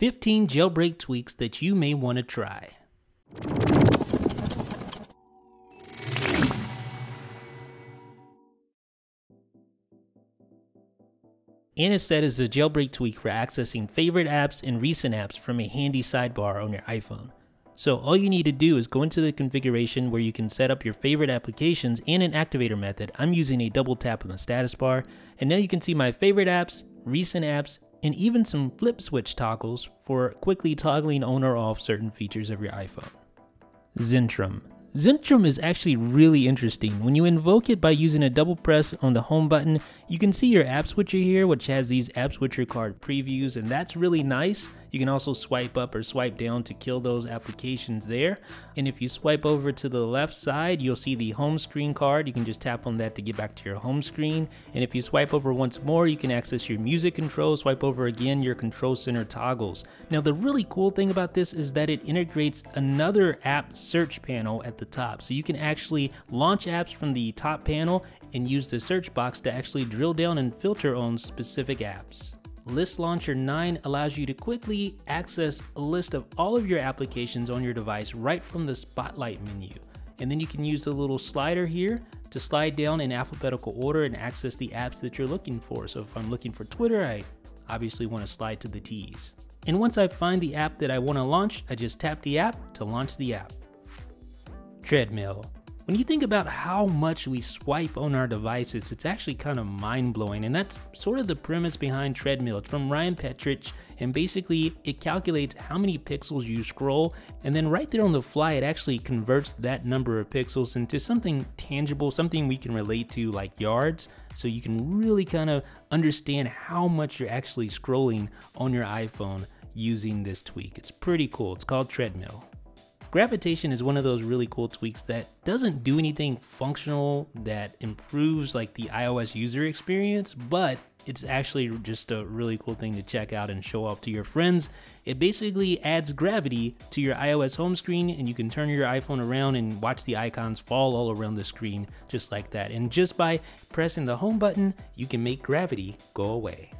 15 jailbreak tweaks that you may want to try. Anisette is a jailbreak tweak for accessing favorite apps and recent apps from a handy sidebar on your iPhone. So all you need to do is go into the configuration where you can set up your favorite applications and an activator method. I'm using a double tap on the status bar, and now you can see my favorite apps, recent apps, and even some flip switch toggles for quickly toggling on or off certain features of your iPhone. Zentrum. Zentrum is actually really interesting. When you invoke it by using a double press on the home button, you can see your app switcher here, which has these app switcher card previews, and that's really nice. You can also swipe up or swipe down to kill those applications there. And if you swipe over to the left side, you'll see the home screen card. You can just tap on that to get back to your home screen. And if you swipe over once more, you can access your music control. Swipe over again, your control center toggles. Now, the really cool thing about this is that it integrates another app search panel at the top. So you can actually launch apps from the top panel and use the search box to actually drill down and filter on specific apps. List Launcher 9 allows you to quickly access a list of all of your applications on your device right from the Spotlight menu. And then you can use the little slider here to slide down in alphabetical order and access the apps that you're looking for. So if I'm looking for Twitter, I obviously want to slide to the T's. And once I find the app that I want to launch, I just tap the app to launch the app. Treadmill. When you think about how much we swipe on our devices, it's actually kind of mind blowing. And that's sort of the premise behind Treadmill. It's from Ryan Petrich. And basically, it calculates how many pixels you scroll. And then right there on the fly, it actually converts that number of pixels into something tangible, something we can relate to, like yards. So you can really kind of understand how much you're actually scrolling on your iPhone using this tweak. It's pretty cool. It's called Treadmill. Gravitation is one of those really cool tweaks that doesn't do anything functional that improves like the iOS user experience, but it's actually just a really cool thing to check out and show off to your friends. It basically adds gravity to your iOS home screen and you can turn your iPhone around and watch the icons fall all around the screen just like that. And just by pressing the home button, you can make gravity go away.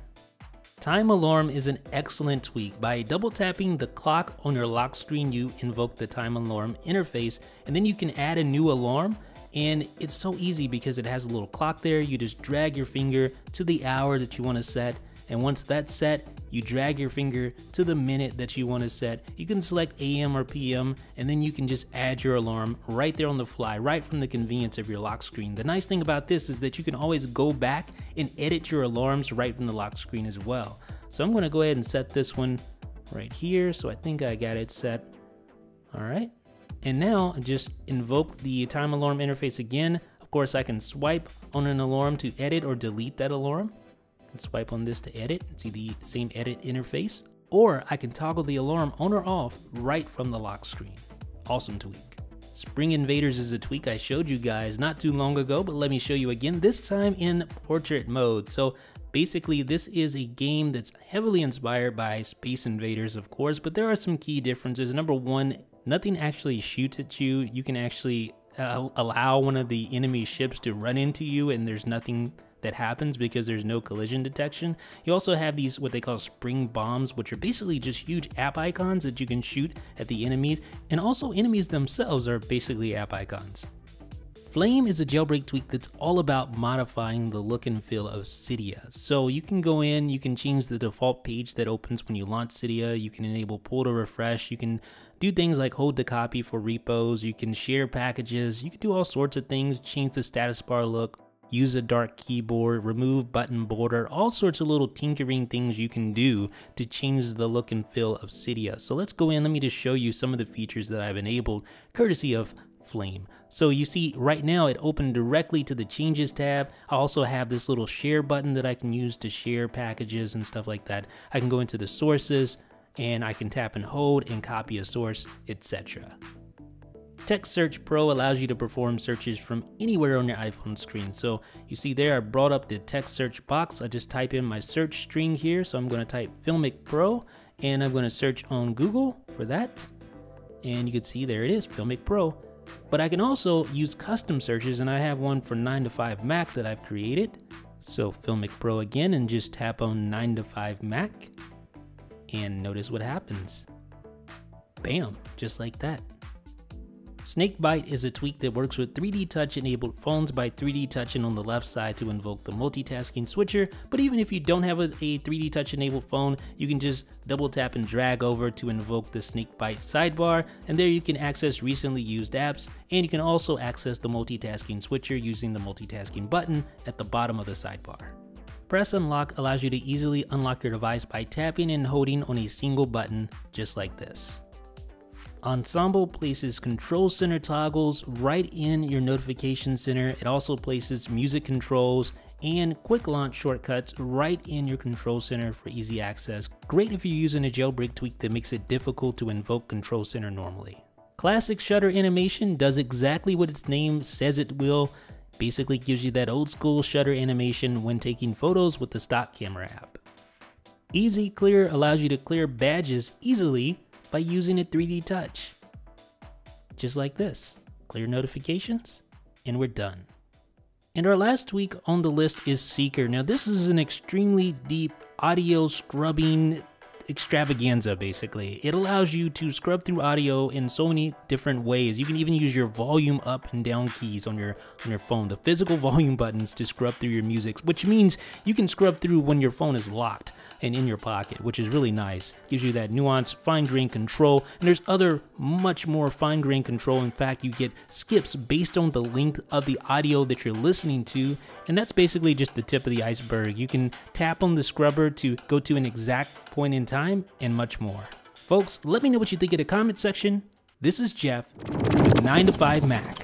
Time Alarm is an excellent tweak. By double tapping the clock on your lock screen, you invoke the Time Alarm interface, and then you can add a new alarm. And it's so easy because it has a little clock there. You just drag your finger to the hour that you want to set, and once that's set, you drag your finger to the minute that you want to set. You can select AM or PM, and then you can just add your alarm right there on the fly, right from the convenience of your lock screen. The nice thing about this is that you can always go back and edit your alarms right from the lock screen as well. So I'm going to go ahead and set this one right here. So I think I got it set. All right. And now just invoke the time alarm interface again. Of course, I can swipe on an alarm to edit or delete that alarm can swipe on this to edit, see the same edit interface, or I can toggle the alarm on or off right from the lock screen. Awesome tweak. Spring Invaders is a tweak I showed you guys not too long ago, but let me show you again, this time in portrait mode. So basically this is a game that's heavily inspired by Space Invaders, of course, but there are some key differences. Number one, nothing actually shoots at you. You can actually uh, allow one of the enemy ships to run into you and there's nothing that happens because there's no collision detection. You also have these what they call spring bombs, which are basically just huge app icons that you can shoot at the enemies, and also enemies themselves are basically app icons. Flame is a jailbreak tweak that's all about modifying the look and feel of Cydia. So you can go in, you can change the default page that opens when you launch Cydia, you can enable pull to refresh, you can do things like hold to copy for repos, you can share packages, you can do all sorts of things, change the status bar look, use a dark keyboard, remove button border, all sorts of little tinkering things you can do to change the look and feel of Cydia. So let's go in, let me just show you some of the features that I've enabled courtesy of Flame. So you see right now it opened directly to the changes tab. I also have this little share button that I can use to share packages and stuff like that. I can go into the sources and I can tap and hold and copy a source, etc. Text Search Pro allows you to perform searches from anywhere on your iPhone screen. So you see there, I brought up the text search box. I just type in my search string here. So I'm going to type Filmic Pro and I'm going to search on Google for that. And you can see there it is, Filmic Pro. But I can also use custom searches and I have one for 9 to 5 Mac that I've created. So Filmic Pro again and just tap on 9 to 5 Mac. and notice what happens. Bam, just like that. Snakebite is a tweak that works with 3D Touch enabled phones by 3D touching on the left side to invoke the multitasking switcher, but even if you don't have a, a 3D Touch enabled phone, you can just double tap and drag over to invoke the Snakebite sidebar, and there you can access recently used apps, and you can also access the multitasking switcher using the multitasking button at the bottom of the sidebar. Press Unlock allows you to easily unlock your device by tapping and holding on a single button, just like this. Ensemble places control center toggles right in your notification center. It also places music controls and quick launch shortcuts right in your control center for easy access. Great if you're using a jailbreak tweak that makes it difficult to invoke control center normally. Classic shutter animation does exactly what its name says it will. Basically gives you that old school shutter animation when taking photos with the stock camera app. Easy Clear allows you to clear badges easily by using a 3D touch. Just like this, clear notifications, and we're done. And our last week on the list is Seeker. Now this is an extremely deep audio scrubbing extravaganza basically. It allows you to scrub through audio in so many different ways. You can even use your volume up and down keys on your on your phone, the physical volume buttons to scrub through your music, which means you can scrub through when your phone is locked and in your pocket, which is really nice. Gives you that nuanced fine grain control, and there's other much more fine grain control. In fact, you get skips based on the length of the audio that you're listening to, and that's basically just the tip of the iceberg. You can tap on the scrubber to go to an exact point in time, and much more. Folks, let me know what you think in the comment section. This is Jeff with 9 to 5 Mac.